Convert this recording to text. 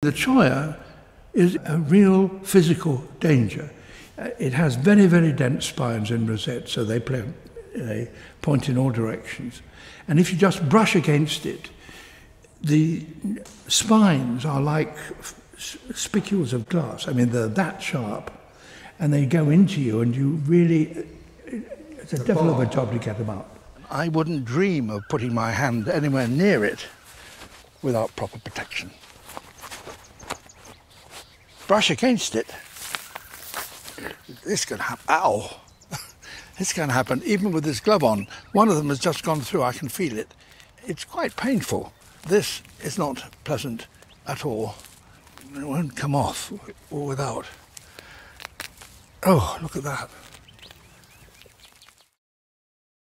The cholla is a real physical danger. Uh, it has very, very dense spines in rosette, so they, play, they point in all directions. And if you just brush against it, the spines are like spicules of glass. I mean, they're that sharp, and they go into you, and you really, it's a devil of a job to get them out. I wouldn't dream of putting my hand anywhere near it without proper protection. Brush against it. This can happen. Ow! this can happen even with this glove on. One of them has just gone through. I can feel it. It's quite painful. This is not pleasant at all. It won't come off without. Oh, look at that.